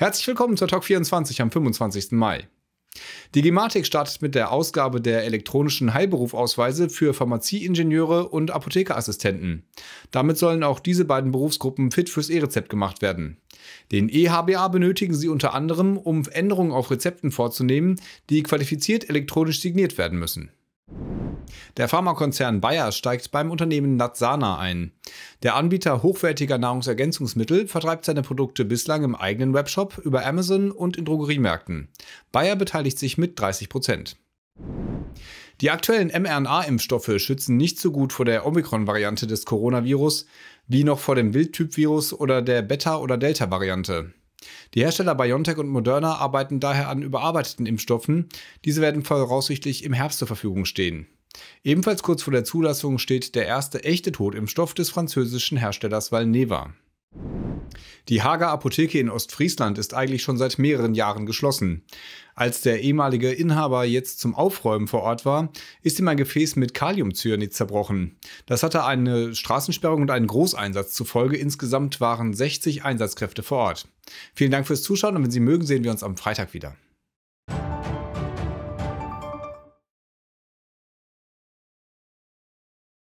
Herzlich willkommen zur Talk 24 am 25. Mai. Die Gematik startet mit der Ausgabe der elektronischen Heilberufausweise für Pharmazieingenieure und Apothekerassistenten. Damit sollen auch diese beiden Berufsgruppen fit fürs E-Rezept gemacht werden. Den EHBA benötigen sie unter anderem, um Änderungen auf Rezepten vorzunehmen, die qualifiziert elektronisch signiert werden müssen. Der Pharmakonzern Bayer steigt beim Unternehmen Natsana ein. Der Anbieter hochwertiger Nahrungsergänzungsmittel vertreibt seine Produkte bislang im eigenen Webshop, über Amazon und in Drogeriemärkten. Bayer beteiligt sich mit 30 Prozent. Die aktuellen mRNA-Impfstoffe schützen nicht so gut vor der Omikron-Variante des Coronavirus wie noch vor dem Wildtyp-Virus oder der Beta- oder Delta-Variante. Die Hersteller BioNTech und Moderna arbeiten daher an überarbeiteten Impfstoffen. Diese werden voraussichtlich im Herbst zur Verfügung stehen. Ebenfalls kurz vor der Zulassung steht der erste echte Totimpfstoff des französischen Herstellers Valneva. Die Hager Apotheke in Ostfriesland ist eigentlich schon seit mehreren Jahren geschlossen. Als der ehemalige Inhaber jetzt zum Aufräumen vor Ort war, ist ihm ein Gefäß mit Kaliumcyanid zerbrochen. Das hatte eine Straßensperrung und einen Großeinsatz zur Folge. Insgesamt waren 60 Einsatzkräfte vor Ort. Vielen Dank fürs Zuschauen und wenn Sie mögen, sehen wir uns am Freitag wieder.